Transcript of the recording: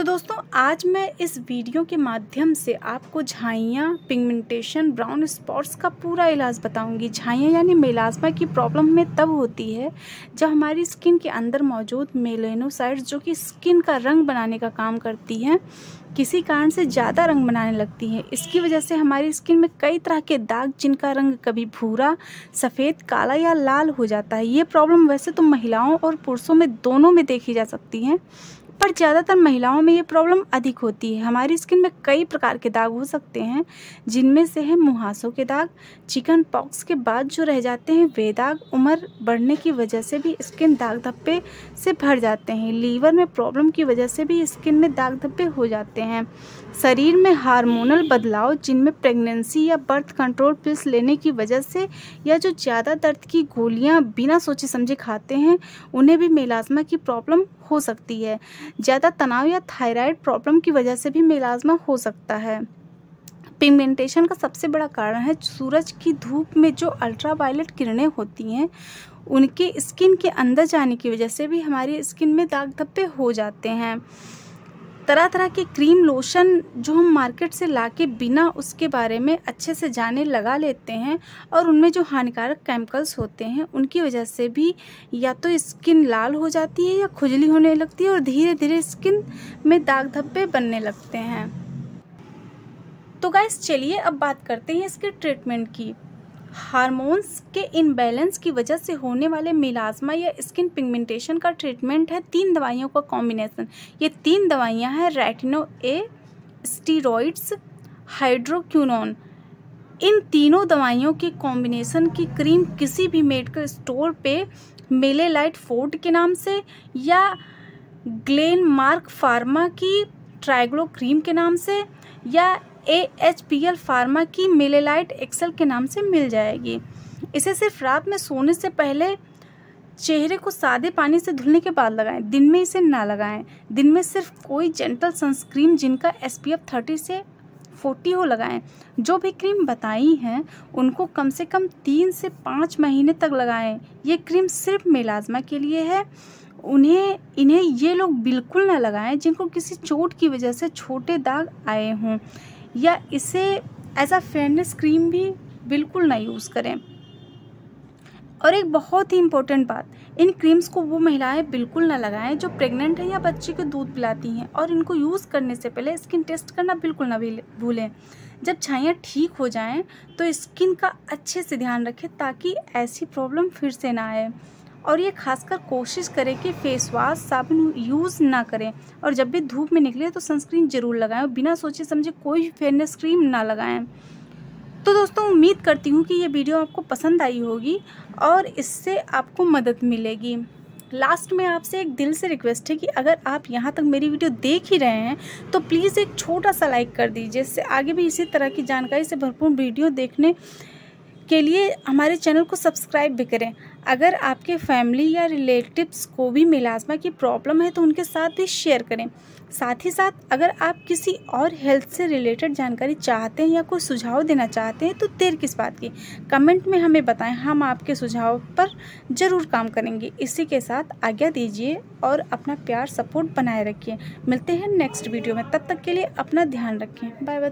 तो दोस्तों, आज मैं इस वीडियो के माध्यम से आपको झाइयाँ, पिगमेंटेशन, ब्राउन स्पॉट्स का पूरा इलाज बताऊँगी। झाइयाँ यानी मेलाजमा की प्रॉब्लम में तब होती है, जब हमारी स्किन के अंदर मौजूद मेलेनोसाइड्स जो कि स्किन का रंग बनाने का काम करती हैं, किसी कारण से ज़्यादा रंग बनाने लगती हैं। इसकी वजह से हमारी स्किन में कई तरह के दाग, जिनका रंग कभी भूरा, सफ़ेद, काला या लाल हो जाता है। ये प्रॉब्लम वैसे तो महिलाओं और पुरुषों में दोनों में देखी जा सकती हैं। पर ज़्यादातर महिलाओं में ये प्रॉब्लम अधिक होती है। हमारी स्किन में कई प्रकार के दाग हो सकते हैं, जिनमें से है मुहासों के दाग, चिकन पॉक्स के बाद जो रह जाते हैं वे दाग, उम्र बढ़ने की वजह से भी स्किन दाग धब्बे से भर जाते हैं। लीवर में प्रॉब्लम की वजह से भी स्किन में दाग धब्बे हो जाते हैं। शरीर में हार्मोनल बदलाव, जिनमें प्रेगनेंसी या बर्थ कंट्रोल पिल्स लेने की वजह से या जो ज़्यादा दर्द की गोलियाँ बिना सोचे समझे खाते हैं, उन्हें भी मेलाज्मा की प्रॉब्लम हो सकती है। ज़्यादा तनाव या थायराइड प्रॉब्लम की वजह से भी मिलाजमा हो सकता है। पिगमेंटेशन का सबसे बड़ा कारण है सूरज की धूप में जो अल्ट्रावायलेट किरणें होती हैं, उनके स्किन के अंदर जाने की वजह से भी हमारी स्किन में दाग धब्बे हो जाते हैं। तरह तरह के क्रीम लोशन जो हम मार्केट से ला के बिना उसके बारे में अच्छे से जाने, लगा लेते हैं और उनमें जो हानिकारक केमिकल्स होते हैं, उनकी वजह से भी या तो स्किन लाल हो जाती है या खुजली होने लगती है और धीरे धीरे स्किन में दाग धब्बे बनने लगते हैं। तो गैस चलिए अब बात करते हैं इसके ट्रीटमेंट की। हार्मोन्स के इनबैलेंस की वजह से होने वाले मिलाजमा या स्किन पिगमेंटेशन का ट्रीटमेंट है। तीन दवाइयों का कॉम्बिनेशन ये तीन दवाइयाँ हैं रेटिनो ए स्टीरोइड्स हाइड्रोक्यूनोन इन तीनों दवाइयों के कॉम्बिनेशन की क्रीम किसी भी मेडिकल स्टोर पे मेले लाइट फोर्ड के नाम से या ग्लेन मार्क फार्मा की ट्राइग्लो क्रीम के नाम से या A H P L pharma की मिलेलाइट एक्सल के नाम से मिल जाएगी। इसे सिर्फ़ रात में सोने से पहले चेहरे को सादे पानी से धुलने के बाद लगाएँ। दिन में इसे ना लगाएँ। दिन में सिर्फ़ कोई जेंटल सनस्क्रीन जिनका एस पी एफ़ थर्टी से फोर्टी हो लगाएँ। जो भी क्रीम बताई हैं, उनको कम से कम तीन से पाँच महीने तक लगाएँ। ये क्रीम सिर्फ़ मेलाजमा के लिए है। उन्हें, इन्हें ये लोग बिल्कुल ना लगाएँ जिनको किसी चोट की वजह से छोटे दाग आए हों। या इसे एज अ फेयरनेस क्रीम भी बिल्कुल ना यूज़ करें। और एक बहुत ही इम्पोर्टेंट बात, इन क्रीम्स को वो महिलाएँ बिल्कुल ना लगाएँ जो प्रेग्नेंट हैं या बच्चे को दूध पिलाती हैं और इनको यूज़ करने से पहले स्किन टेस्ट करना बिल्कुल ना भूलें जब छाइयाँ ठीक हो जाएँ तो स्किन का अच्छे से ध्यान रखें ताकि ऐसी प्रॉब्लम फिर से ना आए। और ये खासकर कोशिश करें कि फेस वॉश साबुन यूज़ ना करें। और जब भी धूप में निकले तो सनस्क्रीन ज़रूर लगाएँ और बिना सोचे समझे कोई फेयरनेस क्रीम ना लगाएँ। तो दोस्तों, उम्मीद करती हूँ कि ये वीडियो आपको पसंद आई होगी और इससे आपको मदद मिलेगी। लास्ट में आपसे एक दिल से रिक्वेस्ट है कि अगर आप यहाँ तक मेरी वीडियो देख ही रहे हैं तो प्लीज़ एक छोटा सा लाइक कर दीजिए। इससे आगे भी इसी तरह की जानकारी से भरपूर वीडियो देखने के लिए हमारे चैनल को सब्सक्राइब भी करें। अगर आपके फैमिली या रिलेटिव्स को भी मिलाजमा की प्रॉब्लम है तो उनके साथ भी शेयर करें। साथ ही साथ, अगर आप किसी और हेल्थ से रिलेटेड जानकारी चाहते हैं या कोई सुझाव देना चाहते हैं तो देर किस बात की? कमेंट में हमें बताएँ, हम आपके सुझाव पर ज़रूर काम करेंगे। इसी के साथ आज्ञा दीजिए और अपना प्यार, सपोर्ट बनाए रखिए। मिलते हैं नेक्स्ट वीडियो में। तब तक के लिए अपना ध्यान रखें। Bye bye